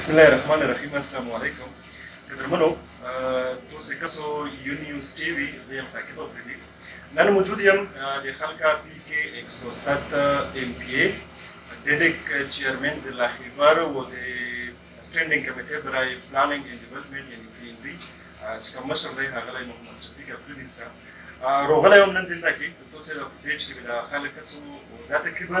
بسم الله الرحمن الرحیم السلام علیکم قدرمنو دوسه کسو یونیوز ټي وي زه یم ثاقب افریدي نن موجود یم د خلکا پی کې 107 ایم پی ای د ډیک چیئرمین ضلع خیبر او د سټینډینګ کمیټې برای پلانینګ اینډ ډیولپمنټ یعنی پی این ډي چې کوم مشر دی هغه له محمد شفیق افریدي سره روغلی هم نن دلته کې تاسو د فوټیج کې د خلک څو دا تقریبا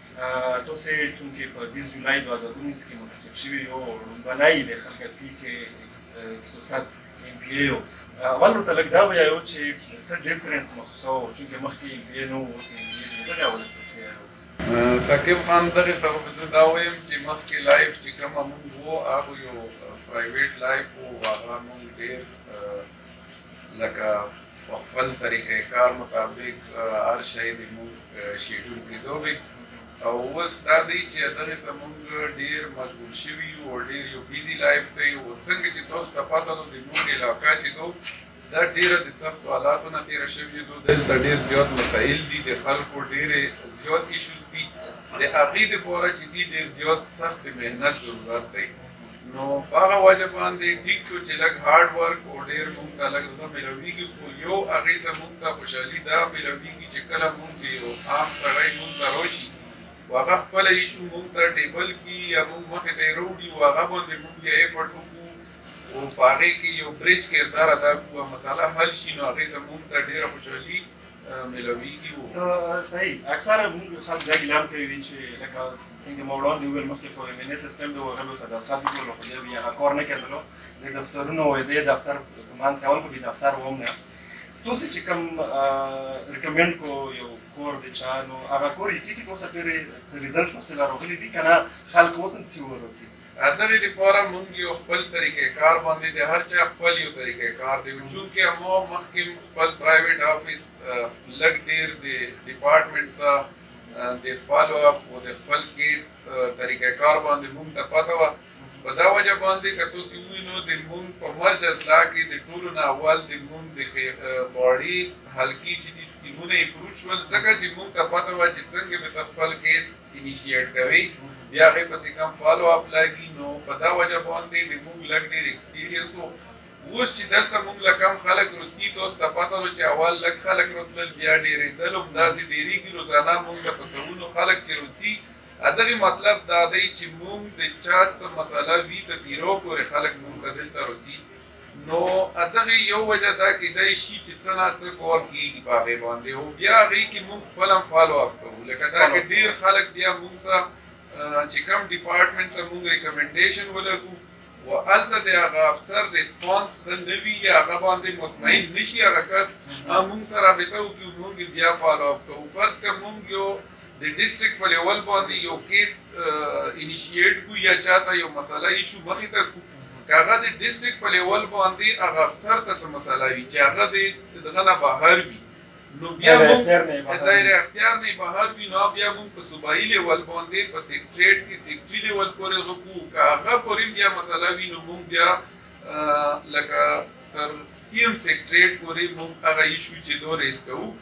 تاسې چونکه په بیست جولای دوه هزار او اوویس کې منتخب شوي یو ړومبنی د خلګر پی کې سوسد ایم پی ای یو اول ورته لږ دا ویایو چې څه ډیفرنس محسوسوو چونکه مخکې ایم پی ای نه وو اوس ایم پی ای دی دغه اول ستاسې یو ثاقب خان دغه سره به زه دا وایم چې مخکې لایف چې کومه مونږ وو هغه یو پرایویټ لایف وو هغه مونږ ډېر لکه په خپل طریقه کار مطابق هر شی د موږ شیډول کېدو دی او اوس دا دی چې دغه زمونږ ډیر مشغول شوی یو او ډیر یو بیزی لایف دی او څنګه چې تاسو ته پته ده د موږ علاقه چې دو دا ډیره د سختو حالاتو نه تیره شوې دو دلته ډیر زیات مسایل دي د خلکو ډیرې زیات ایشوز دي د هغې دپاره چې دي ډیر زیات سخت مهنت ضرورت دی نو په هغه وجه باندې ټیک شو چې لږ هارډ ورک او ډیر موږ ته لږ زړه ملویږي خو یو هغې سره موږ ته خوشحالي دا ملویږي چې کله موږ یو عام سړی موږ ته راشي او هغه خپله ایشو موږ ته ټیبل کي یا موږ مخې ته یې راوړي او هغه باندې موږ بیا ایفرټ وکړو او په هغې کې یو برج کردار ادا کړو مساله حل شي نو هغې سره موږ ته ډیره خوشحالي ملويږي او صحیح اکثر موږ خلک دا ګلام کوي چې لکه څنګه ما وړاندې وویل مخکې خو ایم ان اې سیستم د وغلو ته دستخط وکړلو خو بیا بیا کار نه کېدلو د دفترونو او دې دفتر ګمانځ کول خو بې دفتر وم نه تاسو چې کوم ریکمند کو یو کور د چا نو هغه کور یې کې تاسو پرې ریزلټ تاسو لرغلي دي کنه خلک اوس هم څه ورته اترې د پاره مونږ يو خپل طريقه کار باندې د هر چا خپل يو طريقه کار دی او چونکه ما مخکې خپل پرايويټ آفيس لږ ډير د ډيپارټمنټ سا د فالو اپ او د خپل کيس طريقه کار باندې مونږ ته پته وه په دا وجه باندې که تاسو ووینو د مونږ په مرج اضلاع کې د ټولو نه اول د مونږ د غواړي حلقي چې دي سکیمونه یې پروت شول ځکه چې مونږ ته پته وه چې څنګه به ته خپل کیس انیشیټ کوي د هغه پسې کوم فالو اپ لاګي نو په دا وجه باندې د موږ لګ ډیر ایکسپیرینس وو اوس چې دلته موږ لکم خلک روتي تاسو ته پته ده چې اول لک خلک راتلل بیا ډیریدل هم داسې ډیریږي روزانه موږ ته په سوونو خلک چې روتي ادغه مطلب دا دی چې موږ د چا څه مسله وي د تیرو پورې خلک موږ ته دلته روزي نو ادغې يو وجه دا کيداي شي چې څه نا څه کول کيږي په هغې باندې او بيا هغې کې مونږ خپل هم فالو اپ کوو لکه دا کې ډير خلک بيا مونږ سره چې کوم ډيپارټمنټ ته مونږ ريکمنډيشن ولګو و الته د هغه افسر ریسپانس ښه نه وي یا هغه باندې مطمئن نشي هغه کس مونږ سره رابطه وکړي مونږ بیا فالو اپ کوو فرض که مونږ یو د ډیسټرکټ په لیول باندې یو کیس انیشیټ کو یا چاته یو مسله ایشو مخې ته کو هغه د ډیسټرکټ په لیول باندې هغه افسر ته څه مسله وي چې هغه د دغه نه بهر وي نو بیا موږ دایره اختیار نه بهر وي نو بیا موږ په صوبایي لیول باندې په سیکټریټ کې سیکټري لیول پورې غوکو که هغه پورې بیا مسله وي نو موږ بیا لکه تر سي ایم سیکټریټ پورې موږ هغه ایشو چې دوه ریس کوو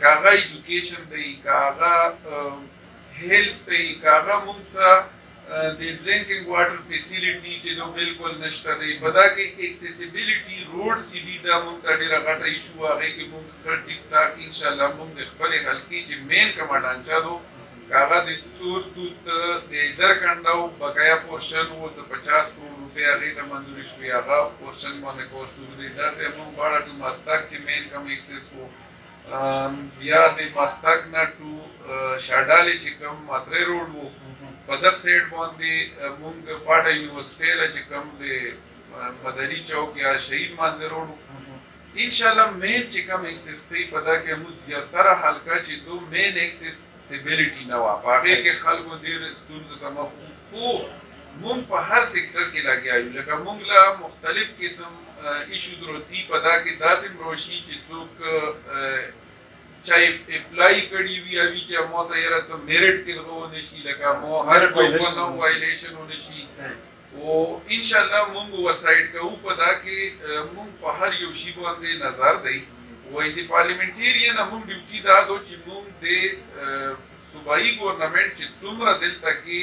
که هغه ایجوکیشن ته وي، که هغه هیلت ته وي، که هغه موږ سره د ډرینکینګ واټر فیسیلیټي چې دو بالکل نشته دی، په دا کې اکسیسیبیلیټي روډ چې دي دا موږ ته ډېره غټه ایشو وه، هغې کې موږ ښه ټیک ټاک انشاالله موږ د خپلې حلقې چې مین کومه ډانچه دو که هغه د تور توت د ایدر کنډه و بقایا پورشن و څه پچاس کروړ روپۍ هغې ته منظورې شوې هغه پورشن باندې کار شروع دی، داسې موږ غواړه چې مستک چې مین کوم اکسیس و بيا د مستګ نه ټو شاډالې چې کوم مدرې روډ وو په دغ سيډ باندې مونږ فاټه يونيورسټې له چې کوم د مدني چوک يا شهيد مانځه روډ ان شاء الله مین چې کوم اکسس دی په دا کې موږ زیاتره حلقه چې دو مین اکسس سیبیلیټي نه و په هغه کې خلکو ډیر ستونزې سمه خو مونږ په هر سیکټر کې لګیا یو لکه مونږ له مختلف قسم ایشوز روځي په دا کې داسې مروشي چې څوک چا اپلای کړی وی او چې مو سره یره څه میرټ کې غوونه شي لکه مو هر کوم نو وایلیشن ونه شي او ان شاء الله مونږ وسایډ کوو په دا کې مونږ په هر یو شی باندې نظر دی وای چې پارلیمنټیرین هم ډیوټي دا دو چې مونږ د صوبایي ګورنمنت چې څومره دلته کې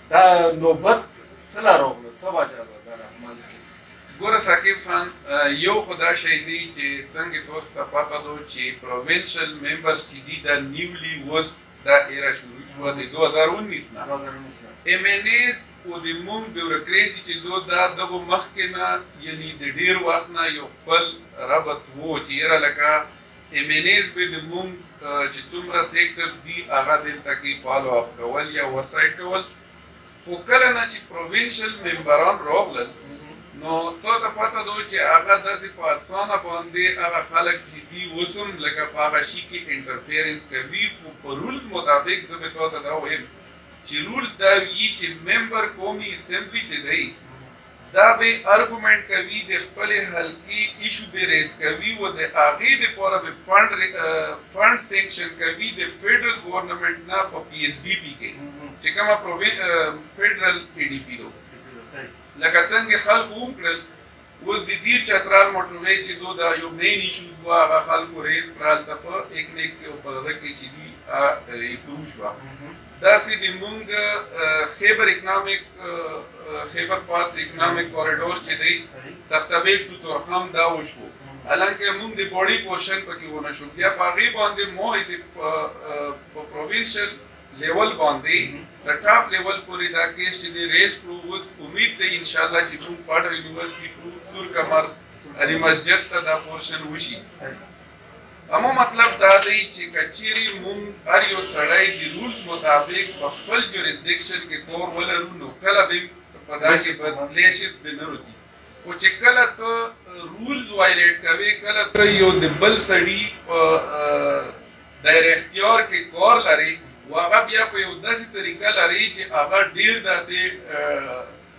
دا نوبت څه لا راغلو څه وجه ده دا منځ کې ګوره ثاقب خان یو خو دا شی دی چې څنګه تاسو ته پته ده چې پروینشل ممبرز چې دي دا نیولی اوس دا ایره شروع شوه د 2019 نه ایم ان ایز او د مونږ بیوروکراسي چې دو دا دغه مخکې نه یعنی د ډیر وخت نه یو خپل ربط وو چې یره لکه ایمینیز به د مونږ چې څومره سیکټرز دي هغه دلته کې فالو اپ کول یا اوور سایټ کول خو کله نه چې پروینشل ممبران راغلل نو تا ته پته ده چې هغه داسې په اسانه باندې هغه خلک چې دي اوس هم لکه په هغه شي کې انټرفیرنس کوي خو په رولز مطابق زه به تا ته دا وایم چې رولز دا وي چې ممبر قومي اسمبلي چې دی دا به ارګومنټ کوی د خپلی حلقی ایشو به ریز کوی و د هغی د پاره به فنډ سینکشن کوی د فیډرل ګورنمنټ نه په پی ایس ډی پی کی چه کومه فیډرل ای ډی پی دو لکه څنګه خلکو وکړل اوس د دیر چترال موټروی چه دو دا یو مین ایشوز وه هغه خلکو ریز کړه هلته په ایکنیک کی او په هغه کی چه دی امپروو شوه داسې د مونږ خیبر اکنامک خیبر پاس اکنامک کوریډور چې دی تخته بیگ ټو تورخم دا وشو الانکه مونږ د بوړی پورشن پکې ونه شو بیا په هغې باندې مو په پروینشل لیول باندې د ټاپ لیول پورې دا کیس چې دی ریس کړو اوس امید دی انشاءالله چې مونږ فاډر یونیورسټي ټو سور کمر علي مسجد ته دا پورشن وشي زموږ مطلب دا دی چې که چېرې موږ هر یو سړی د رولز مطابق په خپل جوریسډکشن کې تور ولرو نو کله به په دا کې به کلیشز به نه راځي خو چې کله ته رولز وایلیټ کوې کله ته یو د بل سړي په دایره اختیار کې کور لرې او هغه بیا په یو داسې طریقه لرې چې هغه ډېر داسې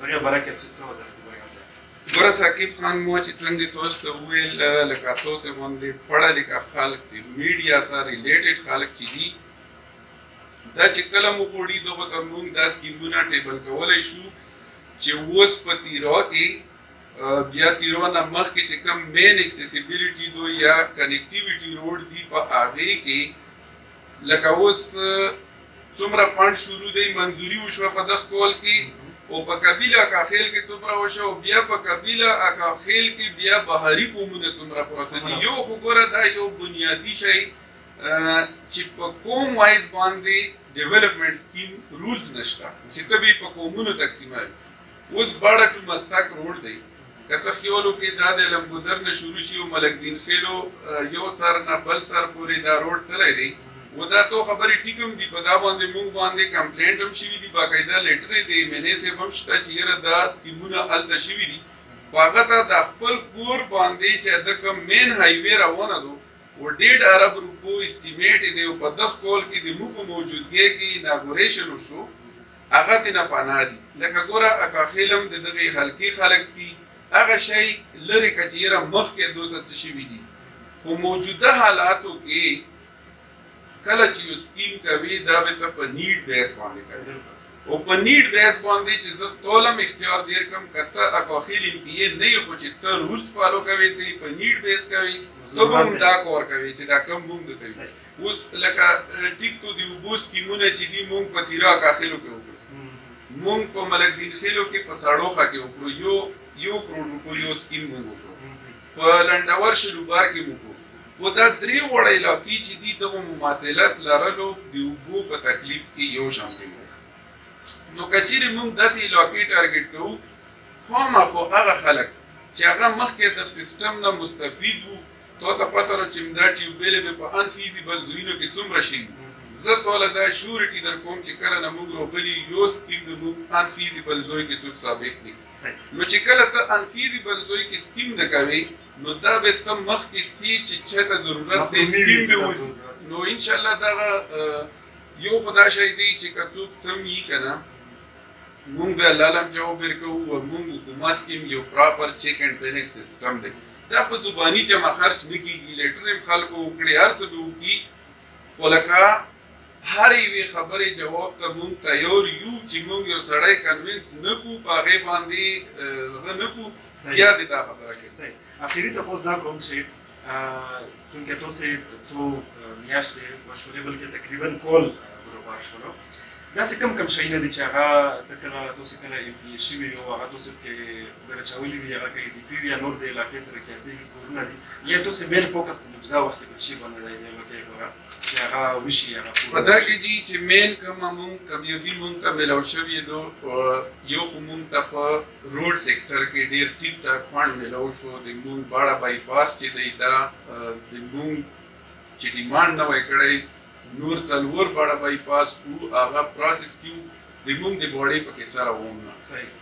دغه برکت څه څه وزن په برکت ده ګوره ثاقب خان مو چې څنګه تاسو ته وویل لکه تاسو غوندې پړه لکه خلک دي میډیا سره ریلیټډ خلک چې دي دا چې کله مو غوړي دغه ته مونږ داس ګیمونه ټیبل کولای شو چې اوس په تیرا کې بیا تیرو نه مخکې چې کوم مین اکسیسیبیلیټي دو یا کنیکټیویټي روډ دی په هغې کې لکه اوس څومره فنډ شروع دی منظوري وشوه په دغه کال کې او په قبیله اکاخیل کې څومره وشو او بیا په قبیله اکاخیل کې بیا بهاري قومونه څومره پروسه دي یو خو ګوره دا یو بنیادي شی چې په قوم وایز باندې ډیولپمنټ سکیم رولز نشته چې ته به په قومونو تقسیموي اوس باړه ټو مستاک روډ دی کته خیولو کې دا د لمبودر نه شروع شي او ملک دین خیلو یو سر نه بل سر پورې دا روډ تللی دی و دا تو خبرې ټیک هم دي په دا باندې موږ باندې کمپلینټ هم شوي دي باقاعده لیټر دی ایم ان اې صاحب هم شته چې یاره دا سکیمونه هلته شوي دي خو هغه ته د خپل کور باندې چې د کوم مین هایوې روانه ده و ډېډ ارب روپو اسټیمیټ دی او په دغه کول کې د موږ موجودګۍ کې اناګوریشن وشو هغه ترینه پناه دي لکه ګوره اکا خیلم د دغی حلقی خلک دي هغه شی لری که چی یره مخکی دوسه څه شوی دي خو موجوده حالاتو کی کله چی یو سکیم کوی دا به ته په نیډ بیس باندی کوی او په نیډ بیس باندی چی زه تولم اختیار دیر کم که ته اکا خیل ام پی ای نه خو چی ته رولز فالو کوی ته په نیډ بیس کوی ته هم دا کور کوی چی دا کم هم د کوی اوس لکه ټیک تو دی اوبو سکیمونه چې دي مونږ په تیرا کاخلو کې وکړو مونږ په ملک دین خېلو کې په ساړوخه کې وکړو یو یو کروڑ روپو یو سکیم مونږ وکړو په لنډور شلوبار کې مونږ خو دا درې وړه علاقې چې دي دغو مماثلت لرلو د اوبو په تکلیف کې یو شان دی نو که چیرې مونږ داسې علاقې ټارګټ کوو خامخا هغه خلک چې هغه مخکې د سیستم نه مستفید وو تو ته پته ده چې مدا ټیوب ویلې مې په ان فیزیبل ځایونو کې څومره شین زه توله دا شورټي در کوم چې کله نه موږ روغلي یو سکیم د موږ ان فیزیبل ځای کې څوک ثابت دي نو چې کله ته ان فیزیبل ځای کې سکیم نه کوي نو دا به ته مخکې تی چې چاته ضرورت دی سکیم به وځي نو ان شاء الله دا یو خدای شي دی چې کڅوب سم یې کنه مونږ به الله لم جواب ورکو او مونږ حکومت کې یو پراپر چیک اینڈ بیلنس سیستم دی دا په زبانی جمع خرچ نه کیږي لیټر هم خلکو وکړي هر څه به وکړي خو لکه هر یوې خبرې جواب ته مونږ تیار یو چې مونږ یو سړی کنوینس نه کو په هغې باندې زړه نه کو بیا دې دا خبره کوي اخري تپوس دا کوم چې چونکه تاسو څو میاشتې وشولې بلکې تقریبا کول بروبار شولو داسې کم کم شیونه دي چې هغه ته کله تاسو کله ایم پی شوي یو هغه تاسو کې برچولي وي هغه کې ډي پی وي نور د علاقې ترقیاتي کورونه دي یا تاسو مین فوکس په موجوده وخت کې بشي باندې دی نو کې هغه چې هغه وشي هغه په دا کې دي چې مین کوم مون کمیوټي مون ته ملو شوی دو یو خو مون ته په روډ سېکټر کې ډیر ټیټ ټاک فاند ملو شو د مون باړه بای پاس چې دی دا د مون چې ډیماند نه وای کړی نور څلور بړه بای پاس او هغه پروسس کیو د مونږ د باډي په کې سره ووم نه صحیح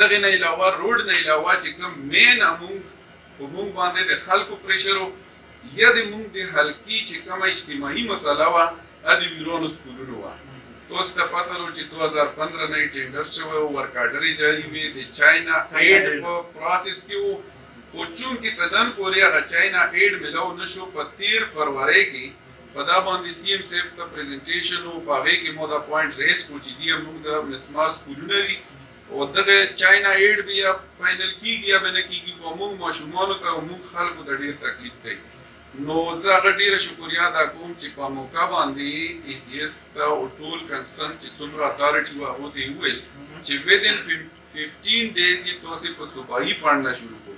دغه نه علاوه روډ نه علاوه چې کوم مین امونږ په مونږ باندې د خلکو پریشر او یا د مونږ د حلقي چې کومه اجتماعي مسله وه د ویرونو سکولونو وه تاسو ته پته لرو چې 2015 نه ټینډر شوی او ورکاډرې جاری وي د چاینا ایډ په پروسس کې وو خو چونکې تر نن پورې هغه چاينا ايډ ملاو نه شو په تير فرورۍ کې په دا باندې سي ايم صيب ته پريزنټيشن وو په هغې کې مو دا پواينټ ريز کړو چې جي امونږ د مسمار سکولونه دي او دغه چاينا ايډ به يا فاينل کيږي يا به نه کيږي خو امونږ ماشومانو ته امونږ خلکو ته ډير تکليف کوي نو زه هغه ډيره شکريا ادا کوم چې په موقع باندې اي سي ايس ته او ټول کنسرن چې څومره اتارټي وو هغو ته يې وويل چې ويدين ففټین ډیز کې تاسو په صوبایي فنډ نه شروع کو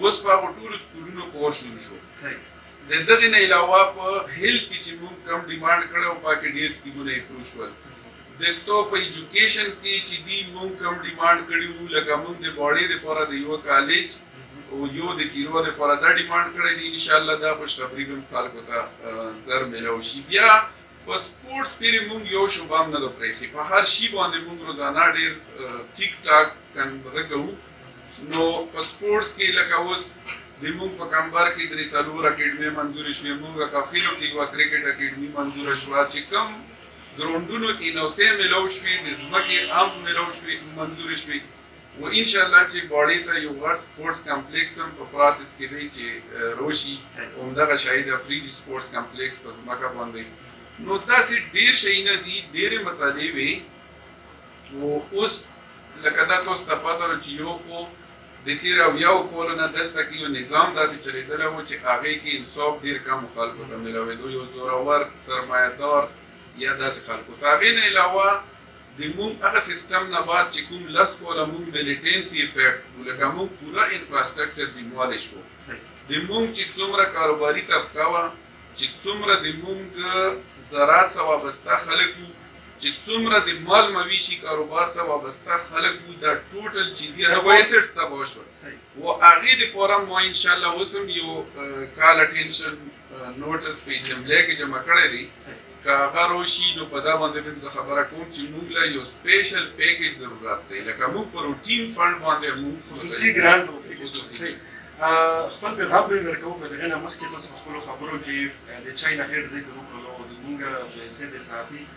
اوس په هغو ټولو سکولونو کور شروع شو د دغې نه علاوه په هیلت کې چې موږ کم ډیمانډ کړی او پاکې ډېر سکیمونه اپروو شول د تو په ایجوکیشن کې چې دی موږ کم ډیمانډ کړي وو لکه موږ د باړې لپاره د یو کالج او یو د کیرو لپاره دا ډیمانډ کړی دی انشاءالله دا خوشخبري به هم خلکو ته زر میلاو شي بیا په سپورټس پيري مونږ يو شوبه هم نه ده پريښي په هر شي باندې مونږ روزانه ډير ټيک ټاک کنبغه کوو نو په سپورټس کي لکه اوس د مونږ په کنبر کي دري څلور اکيډمي منظوري شوي مونږ ته فيلو کي يوه کرکټ اکيډمي منظوره شوه چي کم ګرونډونو کي نوسي ميلو شوي د زمکي امپ ميلو شوي منظور شوي و ان شاء الله چی باړی ته یو غټ سپورټس کمپلیکس هم په پراسس کی دی چی روشی همدغه شای د افریدی سپورټس کمپلیکس په زمکه باندی نو داسی ډیر شیونه دی ډیری مسالی وی و اوس لکه دا تاسو ته پته ده چی یو خو د تیر او یو کولو نه دلته کی یو نظام داسی چلیدلی و چی هغه کی انصاف ډیر کم خلکو ته ملاویدو یو زورور سرمایه دار یا داسی خلکو ته هغه نه علاوه د مونږ هغه سیستم نه بعد چې کوم لس کوله مونږ ملیټینسي افیکټ وو لکه مونږ پوره انفراسټرکچر دیمولیش وو د مونږ چې څومره کاروباري طبقه وه چې څومره د مونږ زراعت سره وابسته خلک وو چې څومره د مال مویشي کاروبار سره وابسته خلک وو دا ټوټل چې دی هغه ایسټس تباه شول او هغه د پوره مو ان شاء الله وسم یو کال ټینشن نوټس په اسمبلی کې جمع کړی دی که هغه روشي نو په دا باندې به زه خبره کوم چې موږ له یو سپیشل پیکج ضرورت دی لکه موږ په روټین فند باندې موږ خصوصي ګرانټ وکړو خپل پیغام به ورکوو په دغه نه مخکې تاسو په خپلو خبرو کې د چاینا هیډ ذکر وکړو نو موږ د سید صحافي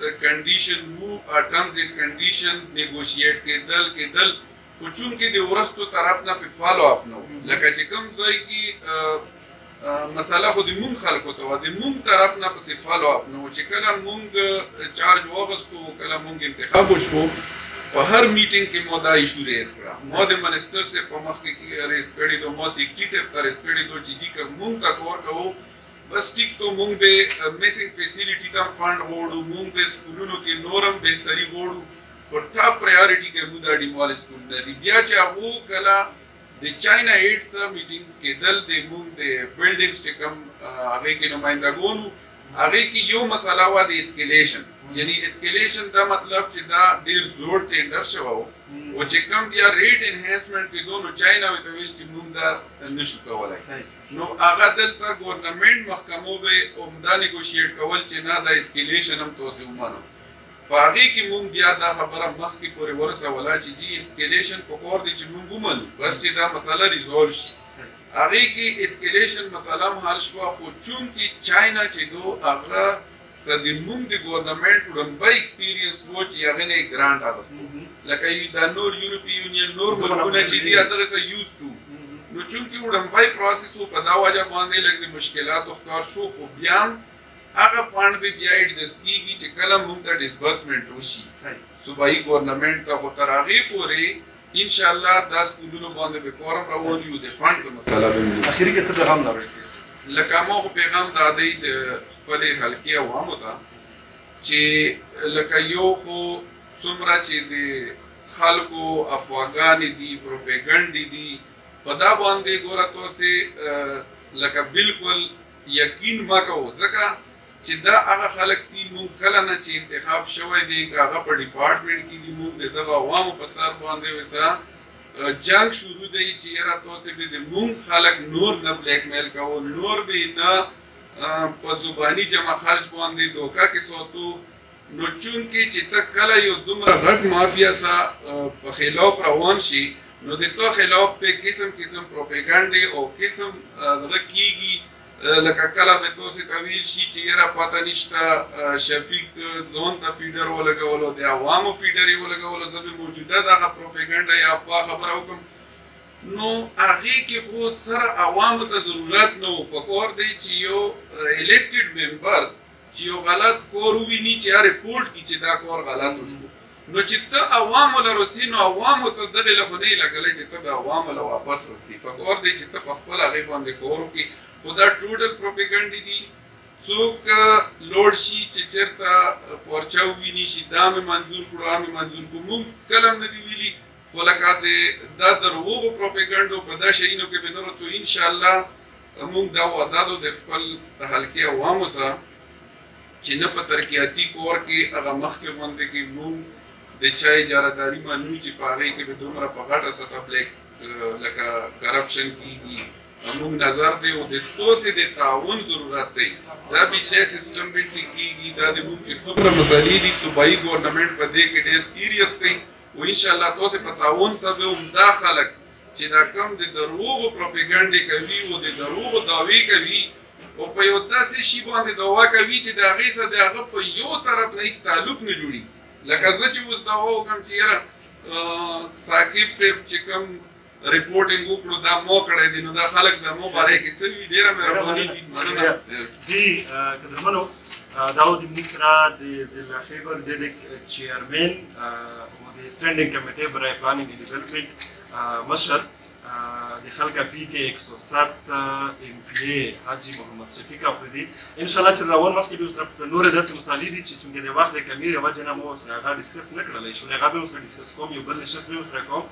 د کنډیشن وو ټرمز اینډ کنډیشن نیګوشیټ کېدل کېدل خو چونکې د ورستو طرف نه په فالو اپ نه وو لکه چې کوم ځای کې مسله خو د مونږ خلکو ته وه د مونږ طرف نه پسې فالو اپ نه و چې کله مونږ چارج واغستو کله مونږ انتخاب وشو په هر میټینګ کې مو دا ایشو ریز کړه مو د منسټر صاحب په مخ کې ریز کړی دو مو سیکټي صاحب ته ریز کړی دو چې جی که مونږ ته کور کوو بس ټیک تو مونږ به میسنګ فیسیلیټی ته هم فنډ غوړو مونږ به سکولونو کې نور هم بهتری غوړو خو ټاپ پریارټی ته مو دا ډیموال سکول نه دی بیا چې هغو کله د چاینا ایډ سره میټینګز کېدل د مونږ د بلډینګز چې کوم هغه کې نمایندګونو هغه کې یو مسله وا د اسکیلیشن یعنی اسکیلیشن دا مطلب چې دا ډیر زوړ ټینډر شوه او چې کوم بیا ریټ انهانسمنت کېدو نو چاینا وی ته ویل چې مونږ دا نشو کولای نو هغه دلته ګورنمنټ محکمو به عمده نیګوشیټ کول چې نه دا اسکیلیشن هم توسې ومنو په هغې کې مونږ بیا دا خبره مخکې پورې ورسوله چې جی اسکیلیشن په کور دی چې مونږ ومنو بس چې دا مسله ریزول شي هغې کې اسکیلیشن مسله هم حل شوه خو چونکې چاینا چې دو هغه سر جي مونږ د ګورنمنټ وړمبی ایکسپیرینس وو چې هغه نه ګرانټ اغستو لکه یو دا نور یورپی یونین نور ملکونه چې دی هغه سره یوز ټو نو چونکی وړمبی پروسس وو په دا وجه باندې لګ د مشکلات ښکار شو خو بیا هغه فاند به بیا ایډجست کیږي چې کله مونږ ته ډیسبرسمنټ وشي صوبایي ګورنمنټ ته خو تر هغه پورې ان شاء الله دا سکولونو باندې به فورم راوړي او د فندز مسله به وي اخیری کې څه پیغام لرئ لکه مو پیغام دا دی د خپل حلقې عوامو ته چې لکه یو خو څومره چې د خلکو افواګان دي پروپاګاندا دي په دا باندې ګوره تاسو لکه بالکل یقین مکو ځکه چې دا هغه خلک دي موږ کله نه چې انتخاب شوی دی که هغه په ډیپارټمنټ کې دي موږ د دغه عوامو په سر باندې وسه جنگ شروع دی چې یاره تاسو به د موږ خلک نور نه بلیک میل کوو نور به نه په زبانی جمع خرج باندې دوکه کې ساتو نو چون کې چې ته کله یو دومره غټ مافیا سا په خلاف روان شي نو د تو خلاف په قسم قسم پروپاګاندا او قسم دغه کیږي لکه کله به توسې ته ویل شي چې یره پته نشته شفیق ځون ته فیډر ولګولو د عوامو فیډر یې ولګولو زه به موجوده دغه پروپیګنډه یا افوا خبره وکم نو هغه کې خو سره عوامو ته ضرورت نه و پکور دی چې یو الیکټډ ممبر چی یو غلط کور ووینی چی رپورټ کی چی دا کور غلط شو نو چی ته عوامو له رڅی نو عوامو ته دغی له خو نه یی لګلی چی ته د عوامو له واپس رڅی پکور دی چی ته په خپله هغی باندی کور وکی خو دا ټوټل پروپیګنډی دی څوک لوړ شی چی چرته پورچه ووینی شی دا می منظور کړو هغه می منظور کړو مونږ کله هم نه دی ویلی خو لکه د دا دروغو پروپیګنډو په دا شیینو کی می نه رڅو انشاءالله زموږ دا وعده ده د خپل د حلقې عوامو سره چې نه په ترقیاتي کور کې هغه مخکې غوندې کې موږ د چا اجاره داري منو چې په هغې کې به دومره په غټه سطح بلیک لکه کرپشن کېږي موږ نظر دی او د توسې د تعاون ضرورت دی دا بجلی سیستم به ټیک کیږي دا د موږ چې څومره مسلې دي صوبایي ګورنمنټ په دې کې ډېر سیریس دی او انشاءالله توسې په تعاون سره به همدا خلک چې دا کوم د دروغو پروپاګاندا کوي او د دروغو دعوی کوي او په یو داسې شی باندې دعوا کوي چې د هغې سره د هغه په یو طرف نه هیڅ تعلق نه جوړي لکه زه چې اوس دعوا وکړم چې یاره ثاقب صاحب چې کوم رپورټینګ وکړو دا مو کړی دی نو دا خلک د مو باره کې څه وي ډېره مهرباني دي مننه جی قدرمنو دا و د موږ سره د ضلع خیبر د چیئرمین د سټینډینګ کمیټې برای پلانینګ ډیولپمنټ مشر د خلکا پی کې 107 ایم پی ای حاجی محمد شفیق افریدي ان شاء الله چې روان وخت کې به سره په نور داسې مسالې دي چې څنګه د وخت د کمی د وجه نه مو سره هغه ډیسکس نه کړل شو هغه به سره ډیسکس کوم یو بل نشست به سره کوم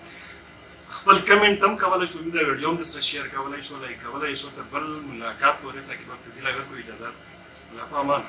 خپل کمنټ هم کولای شو دا ویډیو هم سره شیر کولای شو لایک کولای شو تر بل ملاقات پورې سکه په دې لګر کو اجازه لا پامانه